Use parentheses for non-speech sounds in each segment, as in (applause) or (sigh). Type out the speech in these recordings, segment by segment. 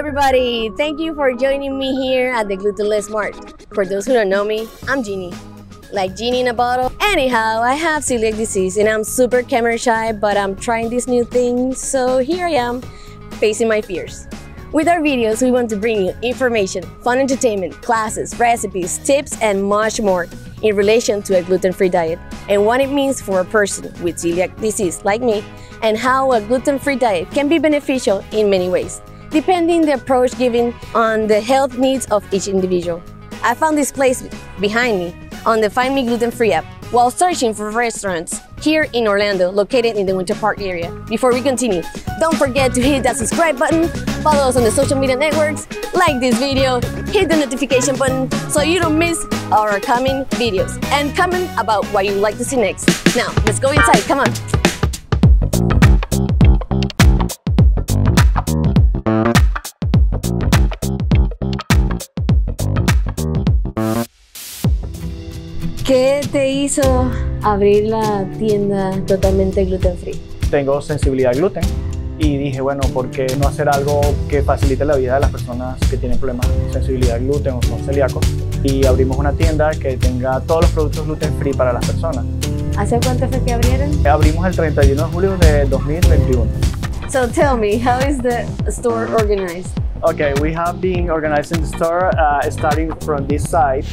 everybody! Thank you for joining me here at the Glutenless Mart. For those who don't know me, I'm Jeannie. Like Jeannie in a bottle. Anyhow, I have celiac disease and I'm super camera shy, but I'm trying this new thing, so here I am, facing my fears. With our videos, we want to bring you information, fun entertainment, classes, recipes, tips, and much more in relation to a gluten-free diet and what it means for a person with celiac disease like me and how a gluten-free diet can be beneficial in many ways depending the approach given on the health needs of each individual. I found this place behind me on the Find Me Gluten Free app while searching for restaurants here in Orlando located in the Winter Park area. Before we continue, don't forget to hit that subscribe button, follow us on the social media networks, like this video, hit the notification button so you don't miss our coming videos, and comment about what you'd like to see next. Now, let's go inside, come on. ¿Qué te hizo abrir la tienda totalmente gluten free? Tengo sensibilidad al gluten y dije, bueno, ¿por qué no hacer algo que facilite la vida de las personas que tienen problemas de sensibilidad al gluten o son celíacos? Y abrimos una tienda que tenga todos los productos gluten free para las personas. ¿Hace cuánto fue que abrieron? Abrimos el 31 de julio de 2021. So tell me, how is the store organized? Okay, we have been organizing the store uh, starting from this side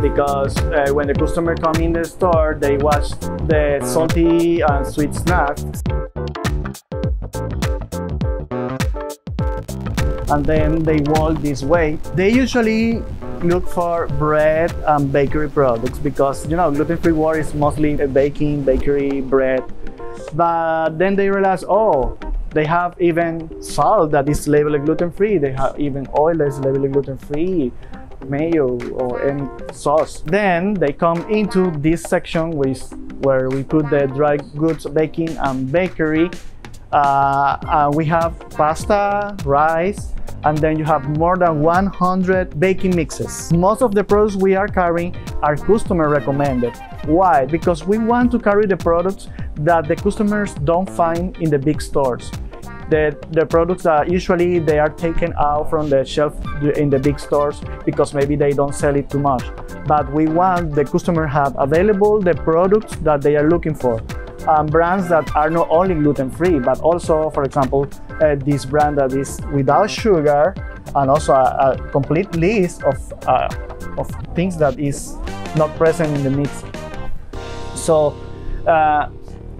because uh, when the customer come in the store, they watch the salty and sweet snacks. And then they walk this way. They usually look for bread and bakery products because, you know, gluten-free world is mostly baking, bakery, bread. But then they realize, oh, they have even salt that is labeled gluten-free. They have even oil that is labeled gluten-free mayo or any sauce. Then they come into this section which, where we put the dry goods baking and bakery. Uh, uh, we have pasta, rice, and then you have more than 100 baking mixes. Most of the products we are carrying are customer recommended. Why? Because we want to carry the products that the customers don't find in the big stores the, the products that usually they are taken out from the shelf in the big stores because maybe they don't sell it too much. But we want the customer have available the products that they are looking for. Um, brands that are not only gluten-free, but also, for example, uh, this brand that is without sugar, and also a, a complete list of, uh, of things that is not present in the mix. So uh,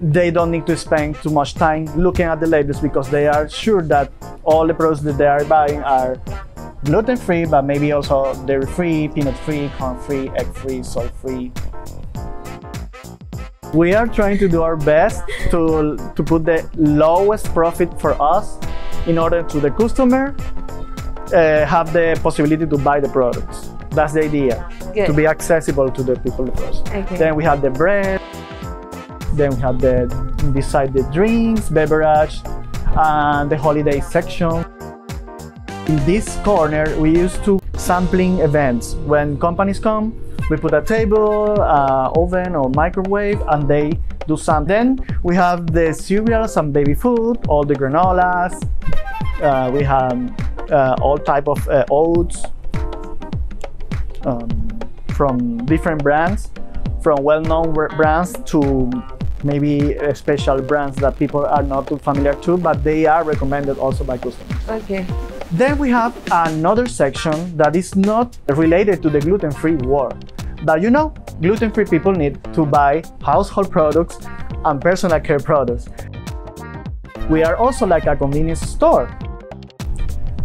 they don't need to spend too much time looking at the labels because they are sure that all the products that they are buying are gluten-free, but maybe also dairy-free, peanut-free, corn-free, egg-free, soy free. We are trying to do our best to, to put the lowest profit for us in order to the customer uh, have the possibility to buy the products. That's the idea, Good. to be accessible to the people first. Okay. Then we have the bread, then we have the beside the drinks, beverage, and the holiday section. In this corner, we used to sampling events. When companies come, we put a table, uh, oven or microwave, and they do some. Then we have the cereals and baby food, all the granolas. Uh, we have uh, all type of uh, oats um, from different brands, from well-known brands to maybe special brands that people are not too familiar to, but they are recommended also by customers. Okay. Then we have another section that is not related to the gluten-free world. But you know, gluten-free people need to buy household products and personal care products. We are also like a convenience store.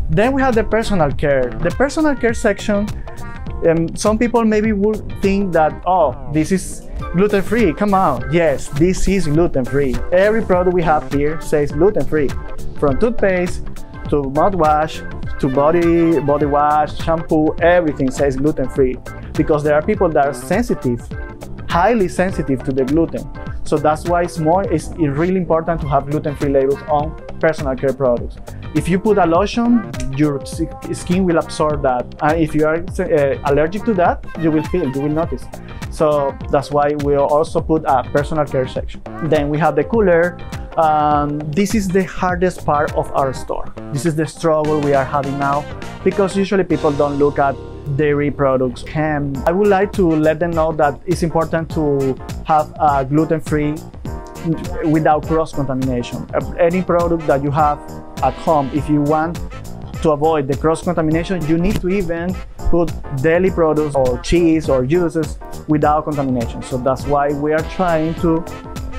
Then we have the personal care. The personal care section, um, some people maybe would think that, oh, this is Gluten free, come on. Yes, this is gluten free. Every product we have here says gluten free. From toothpaste to mouthwash to body body wash, shampoo, everything says gluten free because there are people that are sensitive, highly sensitive to the gluten. So that's why it's more it's really important to have gluten free labels on personal care products. If you put a lotion, your skin will absorb that. And if you are uh, allergic to that, you will feel, you will notice. So that's why we also put a personal care section. Then we have the cooler Um, this is the hardest part of our store. This is the struggle we are having now because usually people don't look at dairy products, ham. I would like to let them know that it's important to have a gluten-free without cross-contamination. Any product that you have at home, if you want to avoid the cross-contamination, you need to even put dairy products or cheese or juices without contamination. So that's why we are trying to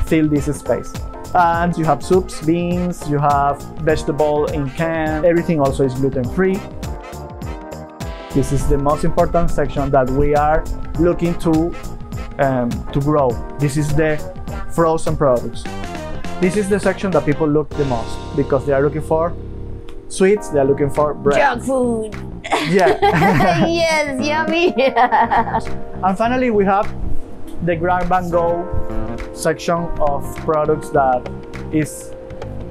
fill this space. And you have soups, beans, you have vegetable in can, everything also is gluten-free. This is the most important section that we are looking to, um, to grow. This is the frozen products. This is the section that people look the most because they are looking for sweets, they are looking for bread. Junk food. Yeah. (laughs) yes, yummy. (laughs) and finally, we have the Grab and Go section of products that is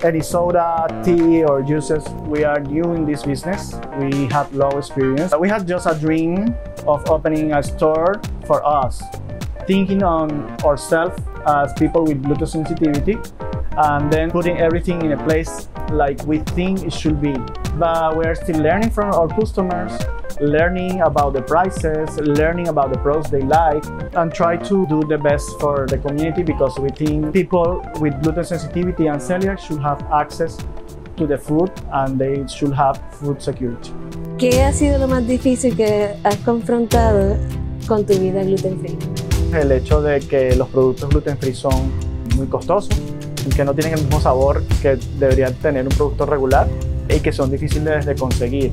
any soda, tea, or juices. We are new in this business. We have low experience. We had just a dream of opening a store for us, thinking on ourselves as people with gluten sensitivity, and then putting everything in a place like we think it should be. But we're still learning from our customers, learning about the prices, learning about the products they like, and try to do the best for the community because we think people with gluten sensitivity and celiac should have access to the food and they should have food security. ¿Qué ha sido lo más difícil que has confrontado con tu vida gluten free? El hecho de que los productos gluten free son muy costosos que no tienen el mismo sabor que debería tener un producto regular y que son difíciles de conseguir.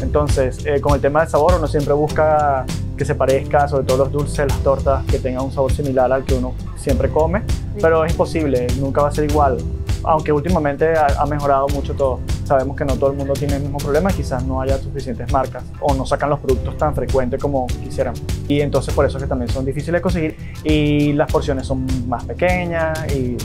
Entonces, eh, con el tema del sabor, uno siempre busca que se parezca, sobre todo los dulces, las tortas, que tengan un sabor similar al que uno siempre come, pero es imposible, nunca va a ser igual. Aunque últimamente ha, ha, mejorado mucho todo. Sabemos que no todo el mundo tiene el mismo problema, quizás no haya suficientes marcas o no sacan los productos tan frecuentes como quisieran. Y entonces por eso es que también son difíciles de conseguir y las porciones son más pequeñas y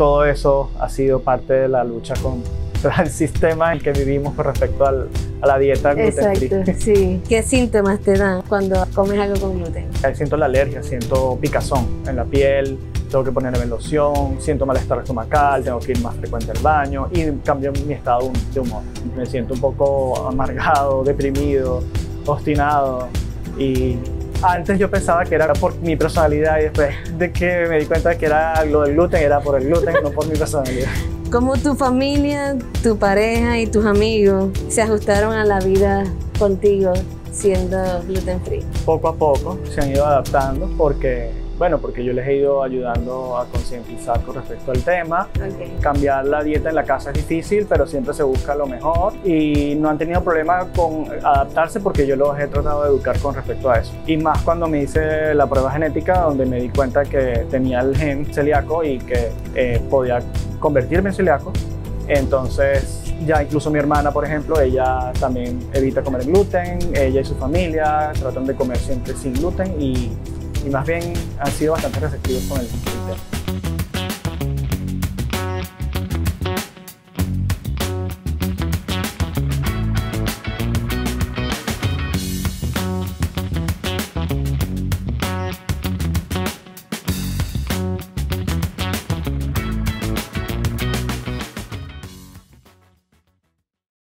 todo eso ha sido parte de la lucha con (laughs) el sistema en el que vivimos con respecto al, a la dieta gluten free. Exacto, (laughs) sí. ¿Qué síntomas te dan cuando comes algo con gluten? Siento la alergia, siento picazón en la piel, tengo que ponerme loción, siento malestar estomacal, tengo que ir más frecuente al baño y cambio mi estado de humor. Me siento un poco amargado, deprimido, obstinado y antes yo pensaba que era por mi personalidad y después de que me di cuenta que era lo del gluten, era por el gluten, no por mi personalidad. ¿Cómo tu familia, tu pareja y tus amigos se ajustaron a la vida contigo siendo gluten free? Poco a poco se han ido adaptando porque bueno, porque yo les he ido ayudando a concientizar con respecto al tema. Okay. Cambiar la dieta en la casa es difícil, pero siempre se busca lo mejor y no han tenido problema con adaptarse porque yo los he tratado de educar con respecto a eso. Y más cuando me hice la prueba genética donde me di cuenta que tenía el gen celíaco y que eh, podía convertirme en celíaco. Entonces ya incluso mi hermana, por ejemplo, ella también evita comer gluten, ella y su familia tratan de comer siempre sin gluten y y más bien han sido bastante receptivos con el.